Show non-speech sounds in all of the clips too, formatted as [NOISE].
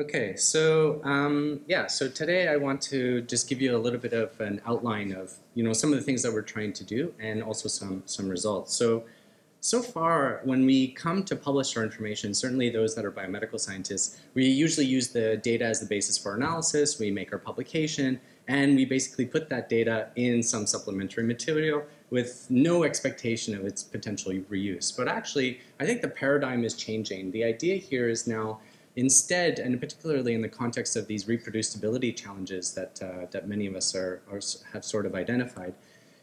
Okay, so um, yeah, so today I want to just give you a little bit of an outline of you know some of the things that we're trying to do and also some some results. So so far, when we come to publish our information, certainly those that are biomedical scientists, we usually use the data as the basis for analysis. We make our publication, and we basically put that data in some supplementary material with no expectation of its potential reuse. But actually, I think the paradigm is changing. The idea here is now Instead, and particularly in the context of these reproducibility challenges that, uh, that many of us are, are, have sort of identified,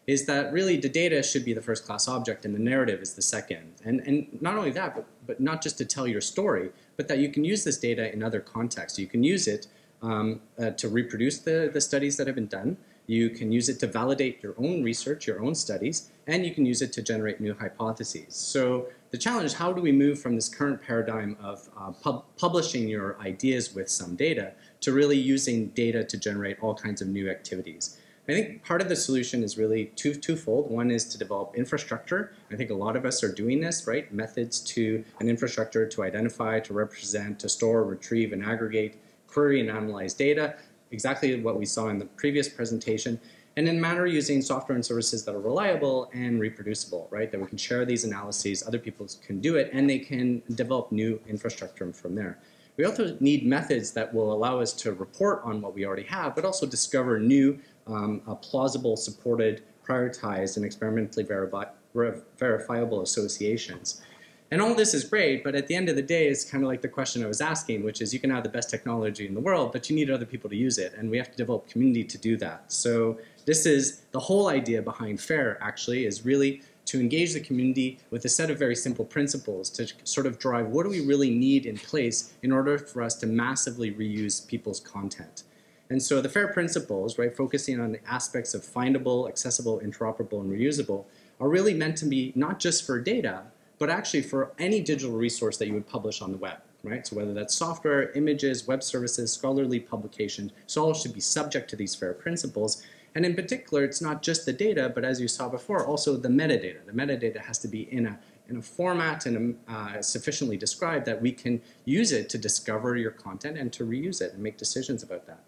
is that really the data should be the first class object and the narrative is the second. And, and not only that, but, but not just to tell your story, but that you can use this data in other contexts. You can use it um, uh, to reproduce the, the studies that have been done. You can use it to validate your own research, your own studies, and you can use it to generate new hypotheses. So the challenge is how do we move from this current paradigm of uh, pub publishing your ideas with some data to really using data to generate all kinds of new activities. I think part of the solution is really two, twofold. One is to develop infrastructure. I think a lot of us are doing this, right? Methods to an infrastructure to identify, to represent, to store, retrieve, and aggregate, query, and analyze data. Exactly what we saw in the previous presentation and in manner using software and services that are reliable and reproducible, right? That we can share these analyses, other people can do it, and they can develop new infrastructure from there. We also need methods that will allow us to report on what we already have, but also discover new, um, uh, plausible, supported, prioritized, and experimentally verifiable associations. And all this is great, but at the end of the day, it's kind of like the question I was asking, which is you can have the best technology in the world, but you need other people to use it, and we have to develop community to do that. So this is the whole idea behind FAIR, actually, is really to engage the community with a set of very simple principles to sort of drive what do we really need in place in order for us to massively reuse people's content. And so the FAIR principles, right, focusing on the aspects of findable, accessible, interoperable, and reusable, are really meant to be not just for data, but actually for any digital resource that you would publish on the web, right? So whether that's software, images, web services, scholarly publications, so all should be subject to these FAIR principles. And in particular, it's not just the data, but as you saw before, also the metadata. The metadata has to be in a, in a format and uh, sufficiently described that we can use it to discover your content and to reuse it and make decisions about that.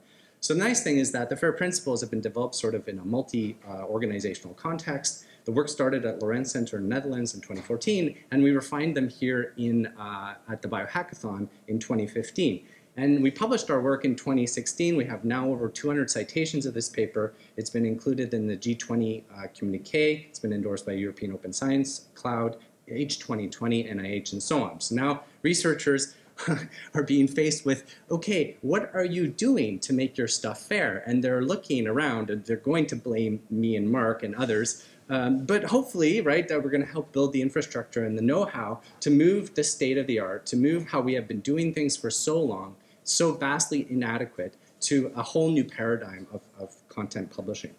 So the nice thing is that the FAIR principles have been developed sort of in a multi-organizational uh, context. The work started at Lorentz Center in Netherlands in 2014, and we refined them here in, uh, at the Biohackathon in 2015. And we published our work in 2016. We have now over 200 citations of this paper. It's been included in the G20 uh, communique. It's been endorsed by European Open Science Cloud, H2020, NIH, and so on. So now researchers [LAUGHS] are being faced with, okay, what are you doing to make your stuff fair? And they're looking around and they're going to blame me and Mark and others um, but hopefully, right, that we're going to help build the infrastructure and the know-how to move the state of the art, to move how we have been doing things for so long, so vastly inadequate, to a whole new paradigm of, of content publishing.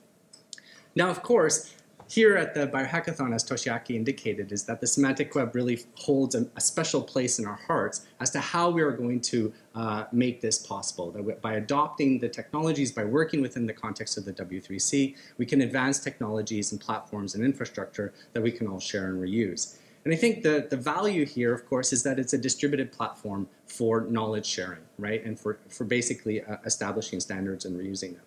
Now, of course, here at the Biohackathon, as Toshiaki indicated, is that the semantic web really holds a, a special place in our hearts as to how we are going to uh, make this possible. That by adopting the technologies, by working within the context of the W3C, we can advance technologies and platforms and infrastructure that we can all share and reuse. And I think the, the value here, of course, is that it's a distributed platform for knowledge sharing, right? And for, for basically uh, establishing standards and reusing them.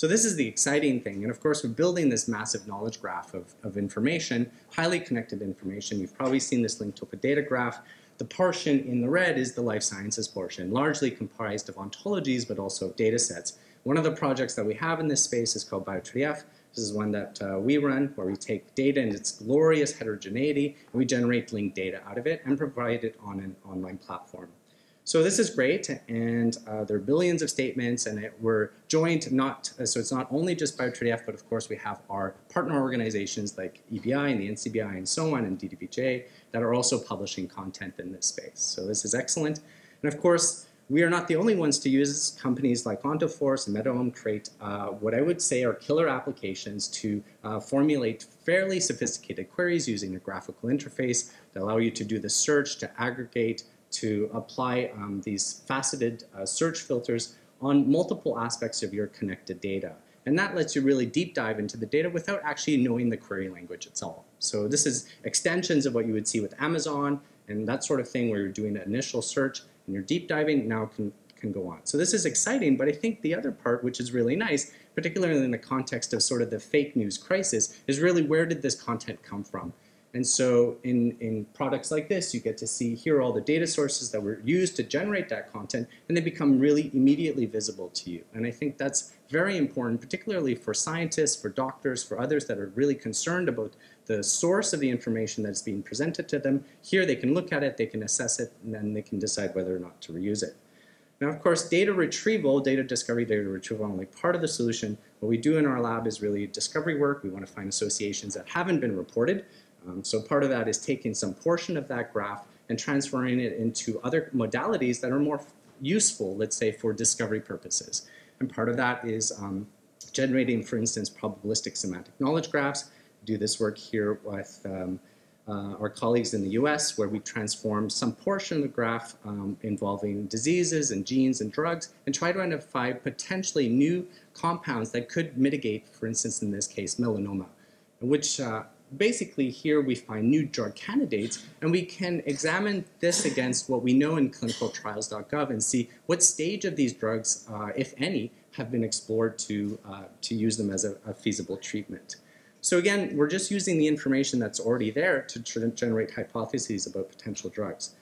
So this is the exciting thing. And of course, we're building this massive knowledge graph of, of information, highly connected information. You've probably seen this linked up a data graph. The portion in the red is the life sciences portion, largely comprised of ontologies, but also data sets. One of the projects that we have in this space is called Bio2RDF. This is one that uh, we run where we take data and its glorious heterogeneity and we generate linked data out of it and provide it on an online platform. So this is great, and uh, there are billions of statements, and it, we're joined not, so it's not only just Bio2RDF, but of course we have our partner organizations like EBI and the NCBI and so on, and DDBJ, that are also publishing content in this space. So this is excellent. And of course, we are not the only ones to use. Companies like OntoForce and MetaOM create uh, what I would say are killer applications to uh, formulate fairly sophisticated queries using a graphical interface that allow you to do the search, to aggregate, to apply um, these faceted uh, search filters on multiple aspects of your connected data. And that lets you really deep dive into the data without actually knowing the query language itself. So this is extensions of what you would see with Amazon and that sort of thing where you're doing an initial search and you're deep diving now can can go on. So this is exciting, but I think the other part, which is really nice, particularly in the context of sort of the fake news crisis, is really where did this content come from? And so in, in products like this, you get to see here are all the data sources that were used to generate that content, and they become really immediately visible to you. And I think that's very important, particularly for scientists, for doctors, for others that are really concerned about the source of the information that's being presented to them. Here they can look at it, they can assess it, and then they can decide whether or not to reuse it. Now, of course, data retrieval, data discovery, data retrieval are only part of the solution. What we do in our lab is really discovery work. We want to find associations that haven't been reported. Um, so part of that is taking some portion of that graph and transferring it into other modalities that are more useful, let's say, for discovery purposes. And part of that is um, generating, for instance, probabilistic semantic knowledge graphs. Do this work here with um, uh, our colleagues in the US, where we transform some portion of the graph um, involving diseases and genes and drugs, and try to identify potentially new compounds that could mitigate, for instance, in this case, melanoma, which uh, basically here we find new drug candidates and we can examine this against what we know in clinicaltrials.gov and see what stage of these drugs, uh, if any, have been explored to, uh, to use them as a, a, feasible treatment. So again, we're just using the information that's already there to generate hypotheses about potential drugs.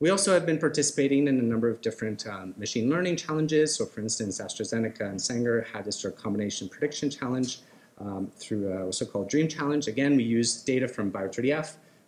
We also have been participating in a number of different um, machine learning challenges. So for instance, AstraZeneca and Sanger had this drug combination prediction challenge um, through a so-called Dream Challenge. Again, we use data from Biotree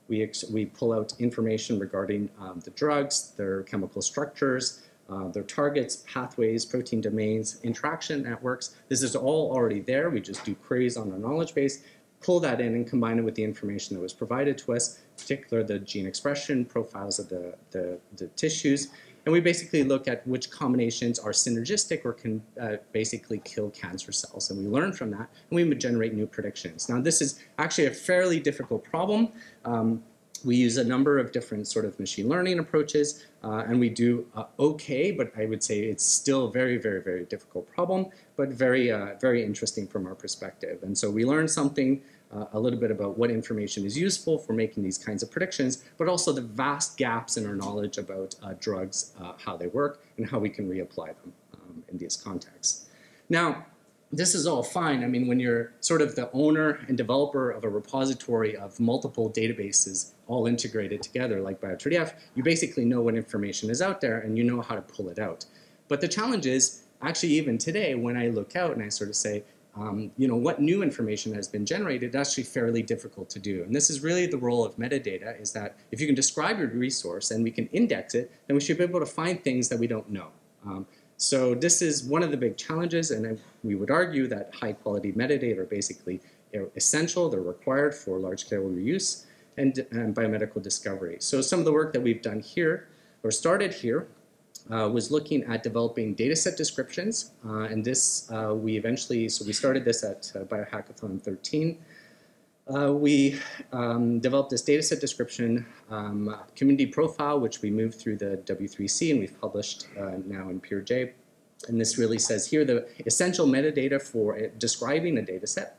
We, we pull out information regarding um, the drugs, their chemical structures, uh, their targets, pathways, protein domains, interaction networks. This is all already there. We just do queries on our knowledge base, pull that in and combine it with the information that was provided to us, particularly the gene expression profiles of the, the, the tissues, and we basically look at which combinations are synergistic or can uh, basically kill cancer cells. And we learn from that, and we generate new predictions. Now, this is actually a fairly difficult problem. Um, we use a number of different sort of machine learning approaches, uh, and we do uh, okay, but I would say it's still a very, very, very difficult problem, but very, uh, very interesting from our perspective. And so we learn something uh, a little bit about what information is useful for making these kinds of predictions, but also the vast gaps in our knowledge about uh, drugs, uh, how they work, and how we can reapply them um, in these contexts. Now, this is all fine. I mean, when you're sort of the owner and developer of a repository of multiple databases all integrated together like Bio2RDF, you basically know what information is out there and you know how to pull it out. But the challenge is, actually even today, when I look out and I sort of say, um, you know, what new information has been generated, actually fairly difficult to do. And this is really the role of metadata, is that if you can describe your resource and we can index it, then we should be able to find things that we don't know. Um, so this is one of the big challenges, and we would argue that high quality metadata are basically essential, they're required for large-scale reuse and, and biomedical discovery. So some of the work that we've done here, or started here, uh, was looking at developing data set descriptions. Uh, and this, uh, we eventually, so we started this at uh, Biohackathon 13. Uh, we um, developed this data set description um, community profile, which we moved through the W3C and we've published uh, now in PeerJ. And this really says here the essential metadata for describing a data set.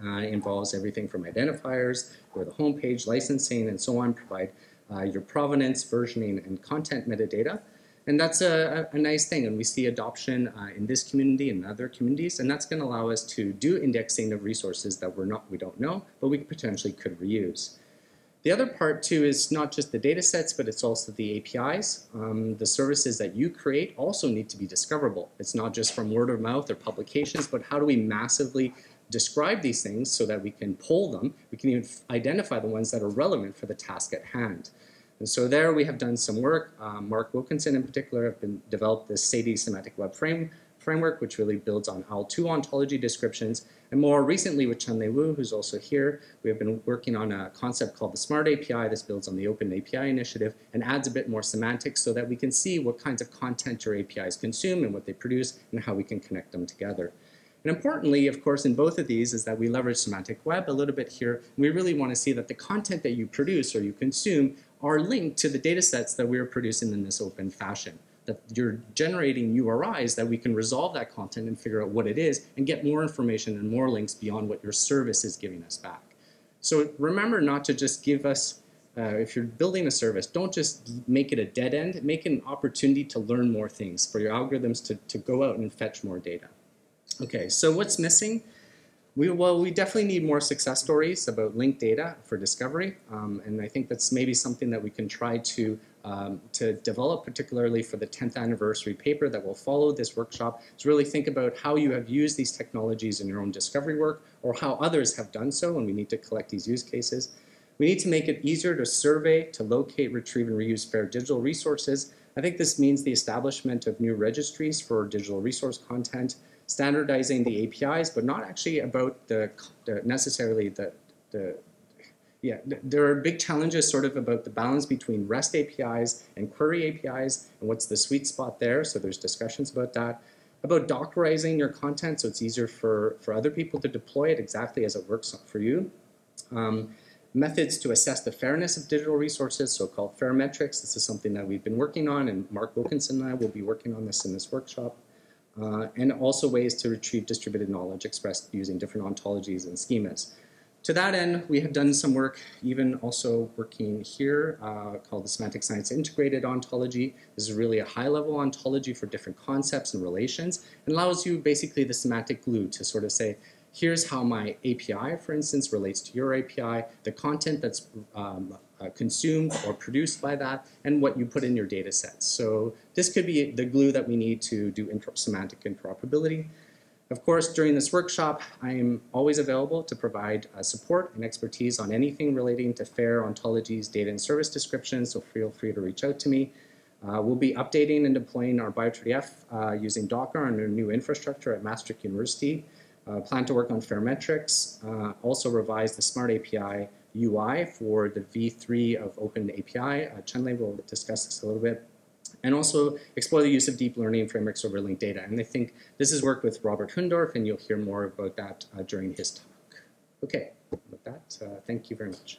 involves everything from identifiers, where the homepage, licensing, and so on provide your provenance, versioning, and content metadata. And that's a, a, nice thing, and we see adoption uh, in this community and other communities, and that's going to allow us to do indexing of resources that we're not, we don't know, but we potentially could reuse. The other part too is not just the data sets, but it's also the APIs. Um, the services that you create also need to be discoverable. It's not just from word of mouth or publications, but how do we massively describe these things so that we can pull them, we can even identify the ones that are relevant for the task at hand. And so there we have done some work. Um, Mark Wilkinson in particular have been developed this SADI semantic web frame, framework, which really builds on OWL2 ontology descriptions. And more recently with Chunlei Wu, who's also here, we have been working on a concept called the SMART API. This builds on the Open API initiative and adds a bit more semantics so that we can see what kinds of content your APIs consume and what they produce and how we can connect them together. And importantly, of course, in both of these is that we leverage semantic web a little bit here. We really want to see that the content that you produce or you consume are linked to the data sets that we're producing in this open fashion. That you're generating URIs that we can resolve that content and figure out what it is and get more information and more links beyond what your service is giving us back. So remember not to just give us uh, if you're building a service, don't just make it a dead end. Make it an opportunity to learn more things for your algorithms to, to go out and fetch more data. Okay, so what's missing? We, well, we definitely need more success stories about linked data for discovery, um, and I think that's maybe something that we can try to um, to develop, particularly for the 10th anniversary paper that will follow this workshop, is really think about how you have used these technologies in your own discovery work, or how others have done so, and we need to collect these use cases. We need to make it easier to survey, to locate, retrieve, and reuse fair digital resources. I think this means the establishment of new registries for digital resource content, standardizing the APIs, but not actually about the, the necessarily the, the yeah, there are big challenges sort of about the balance between REST APIs and query APIs and what's the sweet spot there. So there's discussions about that. About Dockerizing your content so it's easier for, for other people to deploy it exactly as it works for you. Um, methods to assess the fairness of digital resources, so-called fair metrics. This is something that we've been working on, and Mark Wilkinson and I will be working on this in this workshop. Uh, and also ways to retrieve distributed knowledge expressed using different ontologies and schemas. To that end, we have done some work, even also working here, uh, called the Semantic Science Integrated Ontology. This is really a high-level ontology for different concepts and relations, and allows you basically the semantic glue to sort of say, here's how my API, for instance, relates to your API, the content that's um, uh, consumed or produced by that, and what you put in your data sets. So this could be the glue that we need to do inter semantic interoperability. Of course, during this workshop, I am always available to provide uh, support and expertise on anything relating to FAIR ontologies, data and service descriptions, so feel free to reach out to me. Uh, we'll be updating and deploying our Biotree uh, using Docker on our new infrastructure at Maastricht University. Uh, plan to work on fair metrics, also revise the Smart API UI for the V3 of Open API. Uh, Chunlei will discuss this a little bit. And also explore the use of deep learning frameworks over linked data. And I think this is work with Robert Hoehndorf, and you'll hear more about that uh, during his talk. Okay, with that, uh, thank you very much.